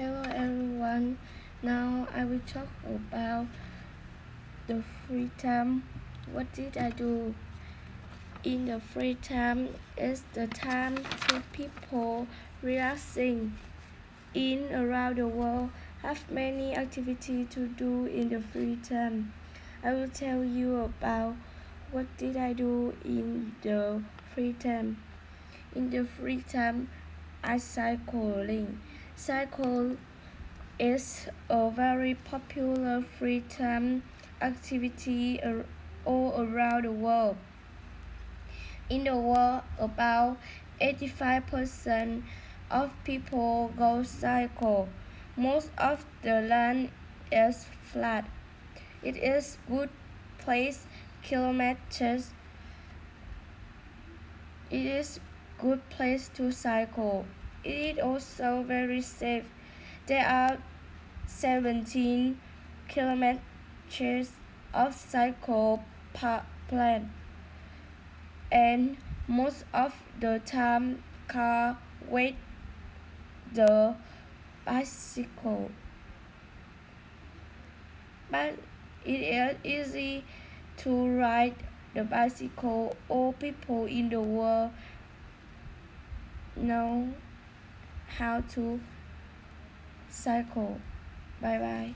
Hello everyone. Now I will talk about the free time. What did I do? In the free time is the time to people relaxing in around the world have many activities to do in the free time. I will tell you about what did I do in the free time. In the free time I cycling Cycle is a very popular free time activity all around the world. In the world, about 85% of people go cycle. Most of the land is flat. It is good place kilometers. It is good place to cycle. It is also very safe. There are 17 kilometers of cycle plan and most of the time car wait the bicycle. But it is easy to ride the bicycle. All people in the world know how to cycle. Bye bye.